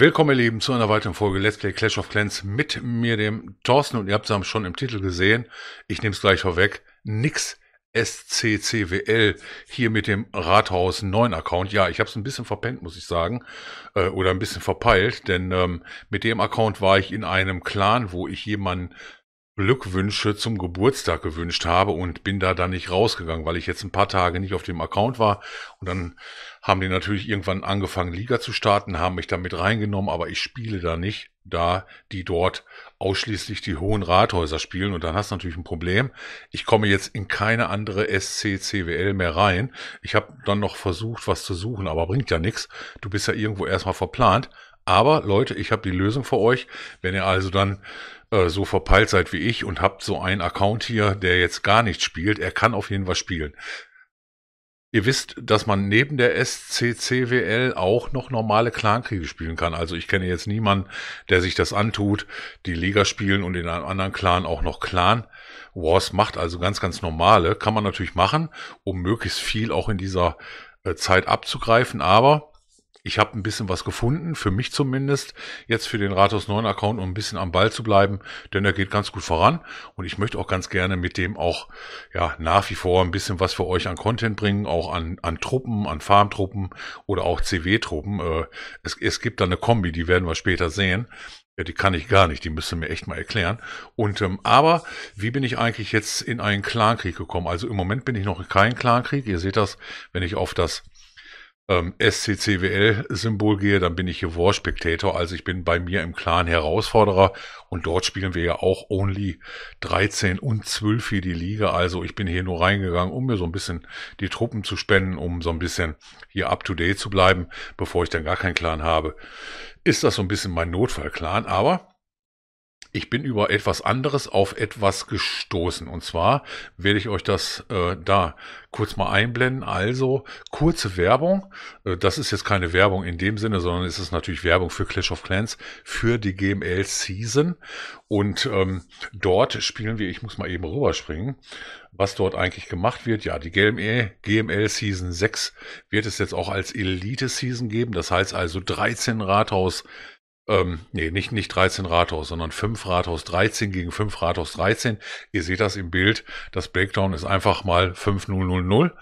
Willkommen, ihr Lieben, zu einer weiteren Folge Let's Play Clash of Clans mit mir, dem Thorsten. Und ihr habt es schon im Titel gesehen. Ich nehme es gleich vorweg. Nix SCCWL hier mit dem Rathaus 9 Account. Ja, ich habe es ein bisschen verpennt, muss ich sagen. Äh, oder ein bisschen verpeilt. Denn ähm, mit dem Account war ich in einem Clan, wo ich jemanden Glückwünsche zum Geburtstag gewünscht habe und bin da dann nicht rausgegangen, weil ich jetzt ein paar Tage nicht auf dem Account war. Und dann haben die natürlich irgendwann angefangen, Liga zu starten, haben mich da mit reingenommen, aber ich spiele da nicht, da die dort ausschließlich die hohen Rathäuser spielen. Und dann hast du natürlich ein Problem. Ich komme jetzt in keine andere SCCWL mehr rein. Ich habe dann noch versucht, was zu suchen, aber bringt ja nichts. Du bist ja irgendwo erstmal verplant. Aber Leute, ich habe die Lösung für euch. Wenn ihr also dann äh, so verpeilt seid wie ich und habt so einen Account hier, der jetzt gar nicht spielt, er kann auf jeden Fall spielen. Ihr wisst, dass man neben der SCCWL auch noch normale Clankriege spielen kann. Also ich kenne jetzt niemanden, der sich das antut, die Liga spielen und in einem anderen Clan auch noch Clan Wars macht. Also ganz, ganz normale. Kann man natürlich machen, um möglichst viel auch in dieser äh, Zeit abzugreifen. Aber ich habe ein bisschen was gefunden, für mich zumindest, jetzt für den Rathaus 9 Account, um ein bisschen am Ball zu bleiben, denn er geht ganz gut voran und ich möchte auch ganz gerne mit dem auch ja nach wie vor ein bisschen was für euch an Content bringen, auch an, an Truppen, an Farmtruppen oder auch CW-Truppen. Äh, es, es gibt da eine Kombi, die werden wir später sehen. Ja, die kann ich gar nicht, die müsste mir echt mal erklären. Und ähm, aber wie bin ich eigentlich jetzt in einen Clankrieg gekommen? Also im Moment bin ich noch in keinem Clankrieg. Ihr seht das, wenn ich auf das ähm, SCCWL-Symbol gehe, dann bin ich hier War Spectator, also ich bin bei mir im Clan Herausforderer. Und dort spielen wir ja auch Only 13 und 12 für die Liga, also ich bin hier nur reingegangen, um mir so ein bisschen die Truppen zu spenden, um so ein bisschen hier up-to-date zu bleiben, bevor ich dann gar keinen Clan habe. Ist das so ein bisschen mein Notfall-Clan, aber ich bin über etwas anderes auf etwas gestoßen. Und zwar werde ich euch das äh, da kurz mal einblenden. Also kurze Werbung. Äh, das ist jetzt keine Werbung in dem Sinne, sondern es ist natürlich Werbung für Clash of Clans für die GML Season. Und ähm, dort spielen wir, ich muss mal eben rüberspringen, was dort eigentlich gemacht wird. Ja, die GML, GML Season 6 wird es jetzt auch als Elite Season geben. Das heißt also 13 Rathaus ähm, nee, nicht, nicht 13 Rathaus, sondern 5 Rathaus 13 gegen 5 Rathaus 13. Ihr seht das im Bild. Das Breakdown ist einfach mal 5000.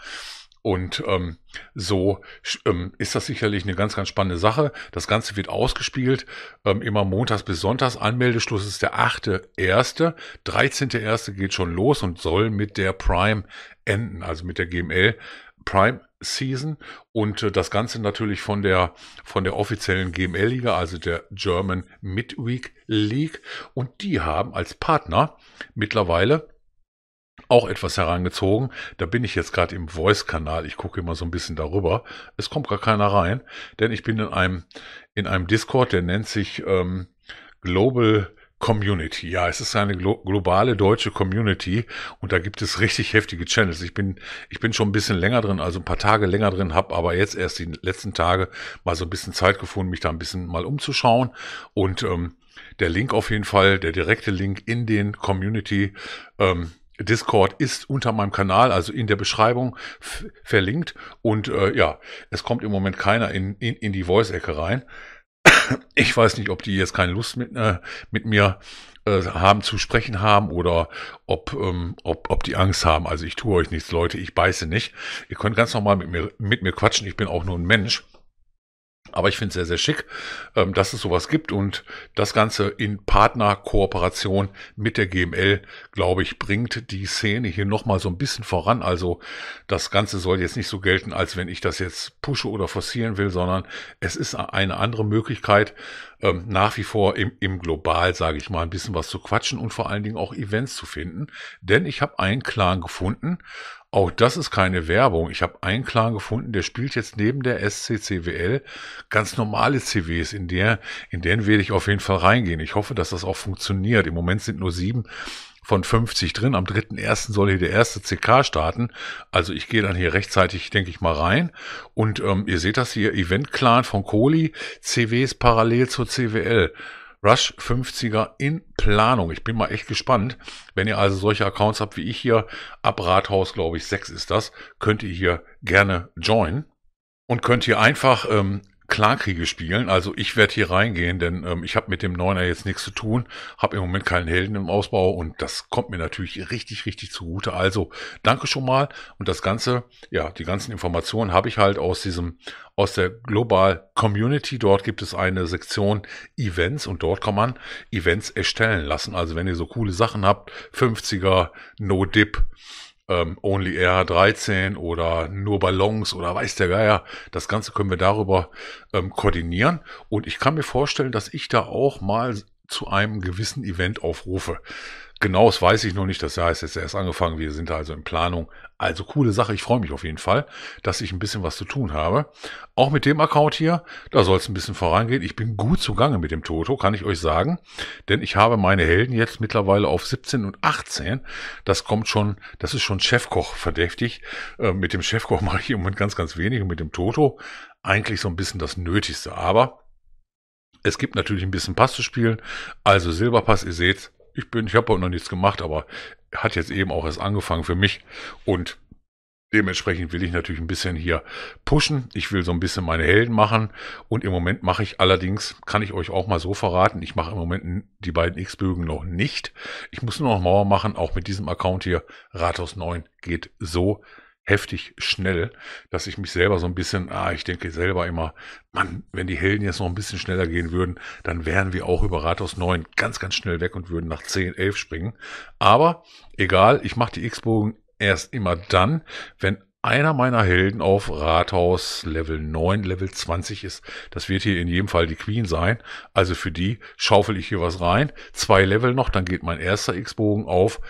Und ähm, so ähm, ist das sicherlich eine ganz, ganz spannende Sache. Das Ganze wird ausgespielt, ähm, immer montags bis sonntags. Anmeldeschluss ist der 8.1. 13.1. geht schon los und soll mit der Prime enden, also mit der GML Prime Season und äh, das Ganze natürlich von der von der offiziellen GML-Liga, also der German Midweek League. Und die haben als Partner mittlerweile auch etwas herangezogen. Da bin ich jetzt gerade im Voice-Kanal. Ich gucke immer so ein bisschen darüber. Es kommt gar keiner rein, denn ich bin in einem in einem Discord, der nennt sich ähm, Global Community. Ja, es ist eine glo globale deutsche Community und da gibt es richtig heftige Channels. Ich bin, ich bin schon ein bisschen länger drin, also ein paar Tage länger drin, habe aber jetzt erst die letzten Tage mal so ein bisschen Zeit gefunden, mich da ein bisschen mal umzuschauen und ähm, der Link auf jeden Fall, der direkte Link in den Community ähm, Discord ist unter meinem Kanal, also in der Beschreibung verlinkt. Und äh, ja, es kommt im Moment keiner in, in, in die Voice-Ecke rein. Ich weiß nicht, ob die jetzt keine Lust mit, äh, mit mir äh, haben zu sprechen haben oder ob, ähm, ob, ob die Angst haben. Also ich tue euch nichts, Leute, ich beiße nicht. Ihr könnt ganz normal mit mir, mit mir quatschen, ich bin auch nur ein Mensch. Aber ich finde es sehr, sehr schick, ähm, dass es sowas gibt und das Ganze in Partnerkooperation mit der GML, glaube ich, bringt die Szene hier nochmal so ein bisschen voran. Also das Ganze soll jetzt nicht so gelten, als wenn ich das jetzt pushe oder forcieren will, sondern es ist eine andere Möglichkeit, ähm, nach wie vor im, im Global, sage ich mal, ein bisschen was zu quatschen und vor allen Dingen auch Events zu finden. Denn ich habe einen Clan gefunden, auch das ist keine Werbung. Ich habe einen Clan gefunden, der spielt jetzt neben der SCCWL ganz normale CWs, in der, in denen werde ich auf jeden Fall reingehen. Ich hoffe, dass das auch funktioniert. Im Moment sind nur sieben von 50 drin. Am 3.1. soll hier der erste CK starten. Also ich gehe dann hier rechtzeitig, denke ich mal, rein. Und ähm, ihr seht das hier, Event-Clan von Kohli, CWs parallel zur CWL. Rush 50er in Planung. Ich bin mal echt gespannt. Wenn ihr also solche Accounts habt wie ich hier, ab Rathaus, glaube ich, 6 ist das, könnt ihr hier gerne joinen und könnt hier einfach ähm, Klankriege spielen. Also ich werde hier reingehen, denn ähm, ich habe mit dem Neuner jetzt nichts zu tun, habe im Moment keinen Helden im Ausbau und das kommt mir natürlich richtig, richtig zugute. Also danke schon mal und das Ganze, ja, die ganzen Informationen habe ich halt aus diesem, aus der Global Community. Dort gibt es eine Sektion Events und dort kann man Events erstellen lassen. Also wenn ihr so coole Sachen habt, 50er, No Dip, ähm, Only Air 13 oder nur Ballons oder weiß der Geier. Das Ganze können wir darüber ähm, koordinieren. Und ich kann mir vorstellen, dass ich da auch mal zu einem gewissen Event aufrufe. Genaues weiß ich noch nicht, das Jahr ist jetzt erst angefangen, wir sind also in Planung. Also coole Sache, ich freue mich auf jeden Fall, dass ich ein bisschen was zu tun habe. Auch mit dem Account hier, da soll es ein bisschen vorangehen. Ich bin gut zugange mit dem Toto, kann ich euch sagen, denn ich habe meine Helden jetzt mittlerweile auf 17 und 18. Das kommt schon, das ist schon Chefkoch verdächtig. Äh, mit dem Chefkoch mache ich im Moment ganz, ganz wenig und mit dem Toto eigentlich so ein bisschen das Nötigste. Aber es gibt natürlich ein bisschen Pass zu spielen. Also Silberpass, ihr seht, ich bin, ich habe auch noch nichts gemacht, aber hat jetzt eben auch erst angefangen für mich und Dementsprechend will ich natürlich ein bisschen hier pushen. Ich will so ein bisschen meine Helden machen. Und im Moment mache ich allerdings, kann ich euch auch mal so verraten, ich mache im Moment die beiden X-Bögen noch nicht. Ich muss nur noch Mauer machen, auch mit diesem Account hier. Rathaus 9 geht so heftig schnell, dass ich mich selber so ein bisschen, ah, ich denke selber immer, Mann, wenn die Helden jetzt noch ein bisschen schneller gehen würden, dann wären wir auch über Rathaus 9 ganz, ganz schnell weg und würden nach 10, 11 springen. Aber egal, ich mache die X-Bogen erst immer dann, wenn einer meiner Helden auf Rathaus Level 9, Level 20 ist. Das wird hier in jedem Fall die Queen sein. Also für die schaufel ich hier was rein. Zwei Level noch, dann geht mein erster X-Bogen auf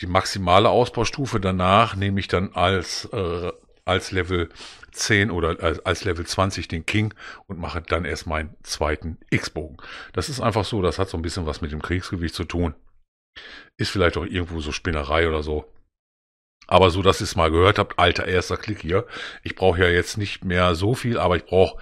die maximale Ausbaustufe danach nehme ich dann als, äh, als Level 10 oder als, als Level 20 den King und mache dann erst meinen zweiten X-Bogen. Das ist einfach so, das hat so ein bisschen was mit dem Kriegsgewicht zu tun. Ist vielleicht auch irgendwo so Spinnerei oder so. Aber so, dass ihr es mal gehört habt, alter erster Klick hier. Ich brauche ja jetzt nicht mehr so viel, aber ich brauche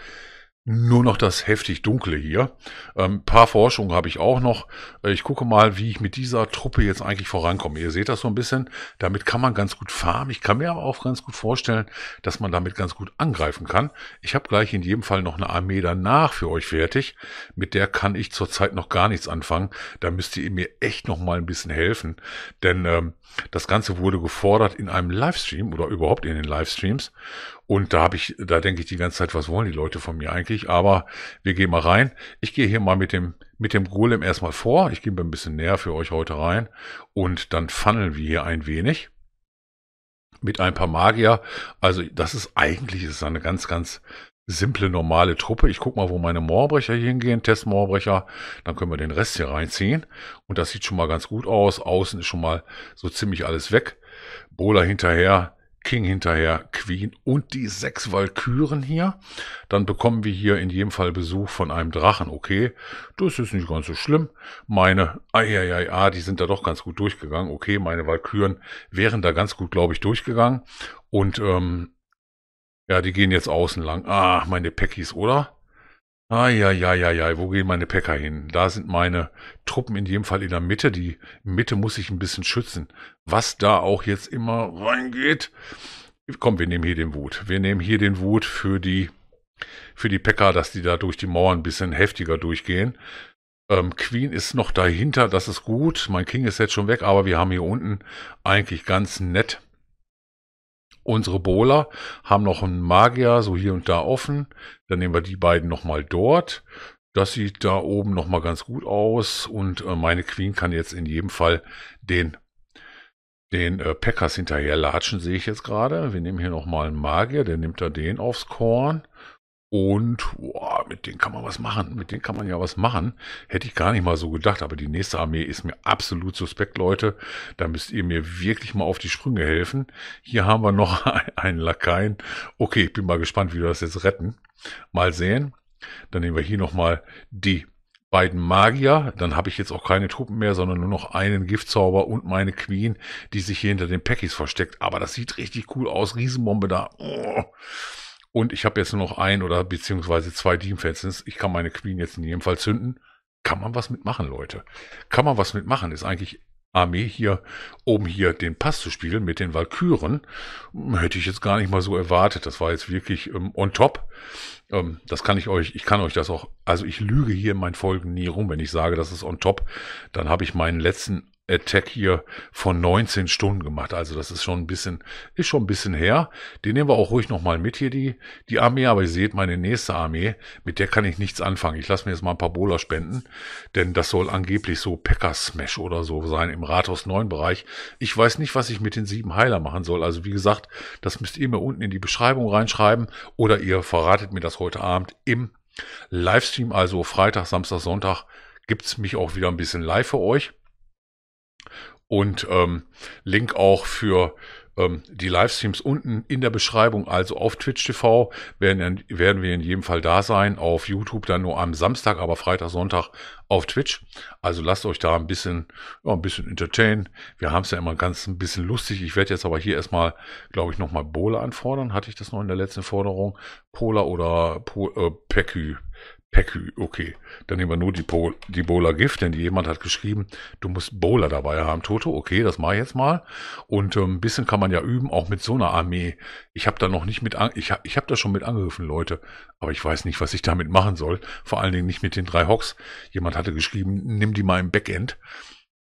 nur noch das heftig Dunkle hier. Ähm, paar Forschungen habe ich auch noch. Äh, ich gucke mal, wie ich mit dieser Truppe jetzt eigentlich vorankomme. Ihr seht das so ein bisschen. Damit kann man ganz gut farmen. Ich kann mir aber auch ganz gut vorstellen, dass man damit ganz gut angreifen kann. Ich habe gleich in jedem Fall noch eine Armee danach für euch fertig. Mit der kann ich zurzeit noch gar nichts anfangen. Da müsst ihr mir echt noch mal ein bisschen helfen. Denn ähm, das Ganze wurde gefordert in einem Livestream oder überhaupt in den Livestreams. Und da habe ich, da denke ich die ganze Zeit, was wollen die Leute von mir eigentlich? Aber wir gehen mal rein. Ich gehe hier mal mit dem, mit dem Golem erstmal vor. Ich gehe ein bisschen näher für euch heute rein. Und dann funneln wir hier ein wenig. Mit ein paar Magier. Also das ist eigentlich, ist eine ganz, ganz simple, normale Truppe. Ich gucke mal, wo meine Moorbrecher hier hingehen, Testmoorbrecher. Dann können wir den Rest hier reinziehen. Und das sieht schon mal ganz gut aus. Außen ist schon mal so ziemlich alles weg. Bowler hinterher, King hinterher, Queen und die sechs Walküren hier. Dann bekommen wir hier in jedem Fall Besuch von einem Drachen. Okay, das ist nicht ganz so schlimm. Meine, ah, die sind da doch ganz gut durchgegangen. Okay, meine Walküren wären da ganz gut, glaube ich, durchgegangen. Und ähm, ja, die gehen jetzt außen lang. Ah, meine Peckies, oder? Ah, ja, ja, ja, ja, wo gehen meine Päcker hin? Da sind meine Truppen in jedem Fall in der Mitte. Die Mitte muss ich ein bisschen schützen. Was da auch jetzt immer reingeht. Komm, wir nehmen hier den Wut. Wir nehmen hier den Wut für die, für die Päcker, dass die da durch die Mauern ein bisschen heftiger durchgehen. Ähm, Queen ist noch dahinter, das ist gut. Mein King ist jetzt schon weg, aber wir haben hier unten eigentlich ganz nett Unsere Bowler haben noch einen Magier so hier und da offen. Dann nehmen wir die beiden nochmal dort. Das sieht da oben nochmal ganz gut aus. Und äh, meine Queen kann jetzt in jedem Fall den, den äh, Packers hinterher latschen, sehe ich jetzt gerade. Wir nehmen hier nochmal einen Magier, der nimmt da den aufs Korn. Und boah, mit denen kann man was machen. Mit denen kann man ja was machen. Hätte ich gar nicht mal so gedacht. Aber die nächste Armee ist mir absolut suspekt, Leute. Da müsst ihr mir wirklich mal auf die Sprünge helfen. Hier haben wir noch einen Lakaien. Okay, ich bin mal gespannt, wie wir das jetzt retten. Mal sehen. Dann nehmen wir hier nochmal die beiden Magier. Dann habe ich jetzt auch keine Truppen mehr, sondern nur noch einen Giftzauber und meine Queen, die sich hier hinter den Packies versteckt. Aber das sieht richtig cool aus. Riesenbombe da. Oh. Und ich habe jetzt nur noch ein oder beziehungsweise zwei Teamfences. Ich kann meine Queen jetzt in jedem Fall zünden. Kann man was mitmachen, Leute. Kann man was mitmachen. Ist eigentlich Armee hier oben hier den Pass zu spielen mit den Walküren. Hätte ich jetzt gar nicht mal so erwartet. Das war jetzt wirklich ähm, on top. Ähm, das kann ich euch, ich kann euch das auch, also ich lüge hier in meinen Folgen nie rum, wenn ich sage, das ist on top. Dann habe ich meinen letzten Attack hier von 19 Stunden gemacht. Also das ist schon ein bisschen, ist schon ein bisschen her. Den nehmen wir auch ruhig nochmal mit hier, die, die Armee. Aber ihr seht, meine nächste Armee, mit der kann ich nichts anfangen. Ich lasse mir jetzt mal ein paar Bola spenden, denn das soll angeblich so Packer Smash oder so sein im Rathaus 9 Bereich. Ich weiß nicht, was ich mit den sieben Heiler machen soll. Also wie gesagt, das müsst ihr mir unten in die Beschreibung reinschreiben oder ihr verratet mir das heute Abend im Livestream, also Freitag, Samstag, Sonntag, gibt's mich auch wieder ein bisschen live für euch und ähm, Link auch für ähm, die Livestreams unten in der Beschreibung, also auf Twitch TV werden, werden wir in jedem Fall da sein, auf YouTube dann nur am Samstag, aber Freitag, Sonntag auf Twitch. Also lasst euch da ein bisschen, ja, ein bisschen entertain. Wir haben es ja immer ganz ein bisschen lustig. Ich werde jetzt aber hier erstmal, glaube ich, nochmal Bowler anfordern. Hatte ich das noch in der letzten Forderung? Pola oder po, äh, Pekü. Pekü, okay. Dann nehmen wir nur die, Pol die Bowler Gift, denn jemand hat geschrieben, du musst Bowler dabei haben, Toto. Okay, das mache ich jetzt mal. Und ähm, ein bisschen kann man ja üben, auch mit so einer Armee. Ich habe da noch nicht mit, ich habe ich hab da schon mit angegriffen, Leute. Aber ich weiß nicht, was ich damit machen soll. Vor allen Dingen nicht mit den drei Hocks. Jemand hatte geschrieben, nimm die mal im Backend.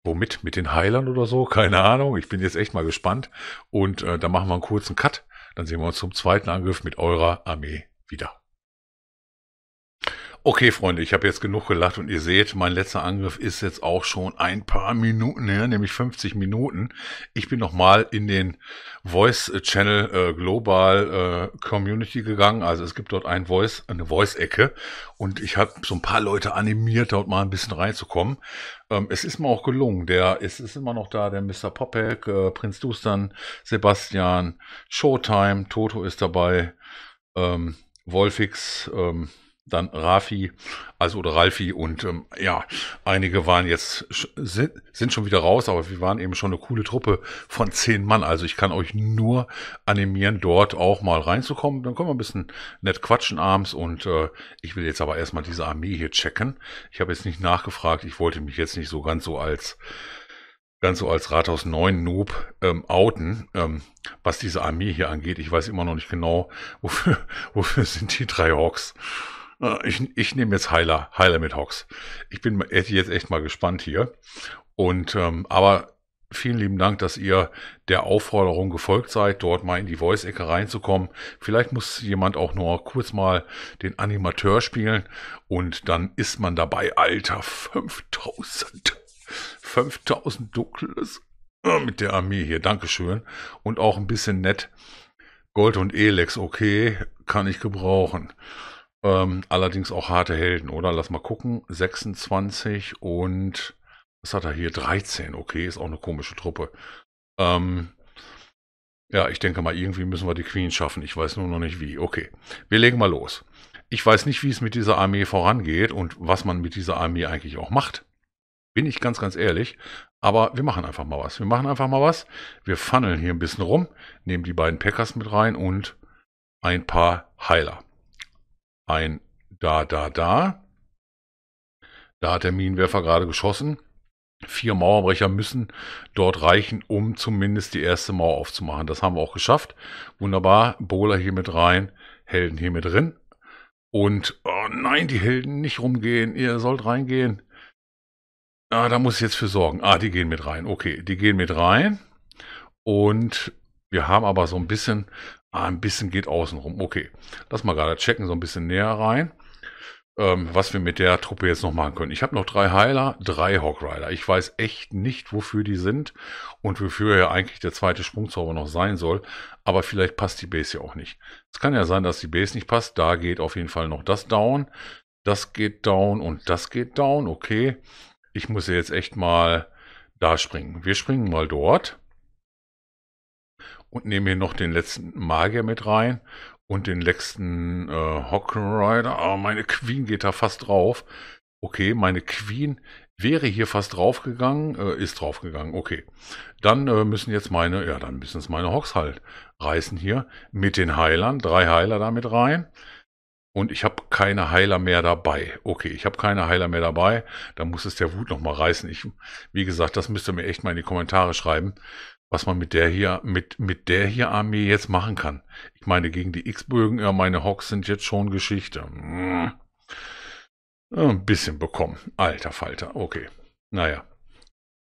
Womit? Mit den Heilern oder so? Keine Ahnung. Ich bin jetzt echt mal gespannt. Und äh, da machen wir einen kurzen Cut. Dann sehen wir uns zum zweiten Angriff mit eurer Armee wieder. Okay, Freunde, ich habe jetzt genug gelacht und ihr seht, mein letzter Angriff ist jetzt auch schon ein paar Minuten her, nämlich 50 Minuten. Ich bin nochmal in den Voice Channel äh, Global äh, Community gegangen. Also es gibt dort ein Voice, eine Voice-Ecke und ich habe so ein paar Leute animiert, dort mal ein bisschen reinzukommen. Ähm, es ist mir auch gelungen. Der es ist immer noch da, der Mr. Popek, äh, Prinz Dustan, Sebastian, Showtime, Toto ist dabei, ähm, Wolfix, ähm, dann Rafi, also oder Ralfi und ähm, ja, einige waren jetzt, sind, sind schon wieder raus, aber wir waren eben schon eine coole Truppe von zehn Mann. Also ich kann euch nur animieren, dort auch mal reinzukommen. Dann können wir ein bisschen nett quatschen abends und äh, ich will jetzt aber erstmal diese Armee hier checken. Ich habe jetzt nicht nachgefragt, ich wollte mich jetzt nicht so ganz so als ganz so als Rathaus 9 Noob ähm, outen, ähm, was diese Armee hier angeht. Ich weiß immer noch nicht genau, wofür, wofür sind die drei Hawks. Ich, ich nehme jetzt Heiler, Heiler mit Hox. Ich bin jetzt echt mal gespannt hier. Und ähm, aber vielen lieben Dank, dass ihr der Aufforderung gefolgt seid, dort mal in die Voice-Ecke reinzukommen. Vielleicht muss jemand auch nur kurz mal den Animateur spielen und dann ist man dabei. Alter, 5000. 5000 Dunkles mit der Armee hier. Dankeschön. Und auch ein bisschen nett. Gold und Elex, okay, kann ich gebrauchen. Ähm, allerdings auch harte Helden, oder? Lass mal gucken. 26 und was hat er hier? 13. Okay, ist auch eine komische Truppe. Ähm, ja, ich denke mal, irgendwie müssen wir die Queen schaffen. Ich weiß nur noch nicht wie. Okay, wir legen mal los. Ich weiß nicht, wie es mit dieser Armee vorangeht und was man mit dieser Armee eigentlich auch macht. Bin ich ganz, ganz ehrlich. Aber wir machen einfach mal was. Wir machen einfach mal was. Wir funneln hier ein bisschen rum, nehmen die beiden Packers mit rein und ein paar Heiler ein da, da, da. Da hat der Minenwerfer gerade geschossen. Vier Mauerbrecher müssen dort reichen, um zumindest die erste Mauer aufzumachen. Das haben wir auch geschafft. Wunderbar. Bowler hier mit rein, Helden hier mit drin. Und, oh nein, die Helden nicht rumgehen. Ihr sollt reingehen. Ah, da muss ich jetzt für sorgen. Ah, die gehen mit rein. Okay, die gehen mit rein. Und wir haben aber so ein bisschen Ah, ein bisschen geht außenrum. Okay, lass mal gerade checken, so ein bisschen näher rein, ähm, was wir mit der Truppe jetzt noch machen können. Ich habe noch drei Heiler, drei Hawk Rider. Ich weiß echt nicht, wofür die sind und wofür ja eigentlich der zweite Sprungzauber noch sein soll. Aber vielleicht passt die Base ja auch nicht. Es kann ja sein, dass die Base nicht passt. Da geht auf jeden Fall noch das down. Das geht down und das geht down. Okay, ich muss jetzt echt mal da springen. Wir springen mal dort und nehme hier noch den letzten Magier mit rein und den letzten äh, Rider. Aber meine Queen geht da fast drauf. Okay, meine Queen wäre hier fast draufgegangen, äh, ist draufgegangen. Okay, dann äh, müssen jetzt meine, ja, dann müssen es meine Hawks halt reißen hier mit den Heilern. Drei Heiler da mit rein. und ich habe keine Heiler mehr dabei. Okay, ich habe keine Heiler mehr dabei. Da muss es der Wut noch mal reißen. Ich, wie gesagt, das müsst ihr mir echt mal in die Kommentare schreiben, was man mit der hier, mit, mit der hier Armee jetzt machen kann. Ich meine, gegen die X-Bögen, ja, meine Hawks sind jetzt schon Geschichte. Hm. Ein bisschen bekommen. Alter Falter. Okay. Naja.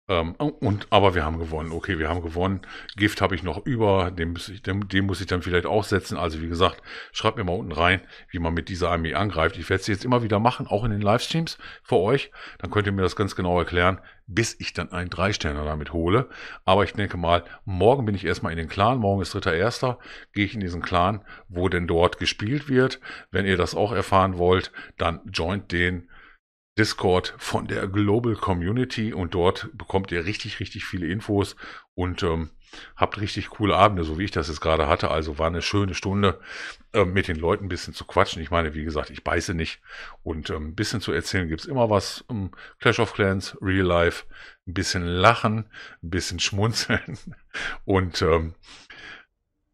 Ähm, und, aber wir haben gewonnen. Okay, wir haben gewonnen. Gift habe ich noch über, den muss, ich, den, den muss ich dann vielleicht auch setzen. Also wie gesagt, schreibt mir mal unten rein, wie man mit dieser Armee angreift. Ich werde es jetzt immer wieder machen, auch in den Livestreams für euch. Dann könnt ihr mir das ganz genau erklären, bis ich dann einen Drei-Sterner damit hole. Aber ich denke mal, morgen bin ich erstmal in den Clan. Morgen ist dritter Erster. Gehe ich in diesen Clan, wo denn dort gespielt wird. Wenn ihr das auch erfahren wollt, dann joint den Discord von der Global Community und dort bekommt ihr richtig, richtig viele Infos und ähm, habt richtig coole Abende, so wie ich das jetzt gerade hatte. Also war eine schöne Stunde, äh, mit den Leuten ein bisschen zu quatschen. Ich meine, wie gesagt, ich beiße nicht und ähm, ein bisschen zu erzählen gibt's immer was. Um, Clash of Clans, Real Life, ein bisschen lachen, ein bisschen schmunzeln und ähm,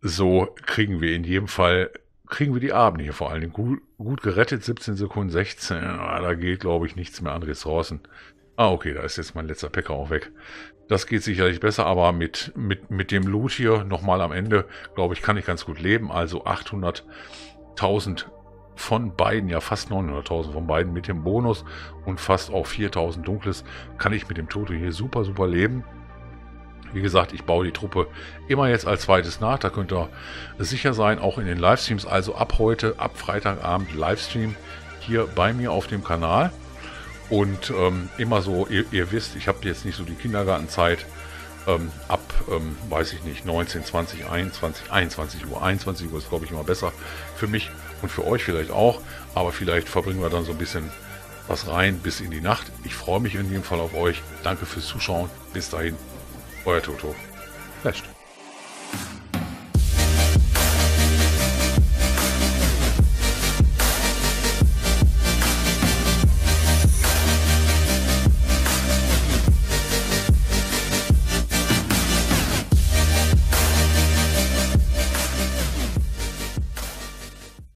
so kriegen wir in jedem Fall kriegen wir die Abende hier vor allen Dingen gut, gut gerettet. 17 Sekunden 16. Ah, da geht, glaube ich, nichts mehr an Ressourcen. Ah, okay, da ist jetzt mein letzter Packer auch weg. Das geht sicherlich besser, aber mit, mit, mit dem Loot hier nochmal am Ende, glaube ich, kann ich ganz gut leben. Also 800.000 von beiden, ja fast 900.000 von beiden mit dem Bonus und fast auch 4.000 Dunkles, kann ich mit dem Toto hier super, super leben. Wie gesagt, ich baue die Truppe immer jetzt als zweites nach. Da könnt ihr sicher sein, auch in den Livestreams. Also ab heute, ab Freitagabend Livestream hier bei mir auf dem Kanal. Und ähm, immer so, ihr, ihr wisst, ich habe jetzt nicht so die Kindergartenzeit. Ähm, ab, ähm, weiß ich nicht, 19, 20, 21, 21 Uhr. 21 Uhr ist, glaube ich, immer besser für mich und für euch vielleicht auch. Aber vielleicht verbringen wir dann so ein bisschen was rein bis in die Nacht. Ich freue mich in jedem Fall auf euch. Danke fürs Zuschauen. Bis dahin. Euer Toto. Flasht.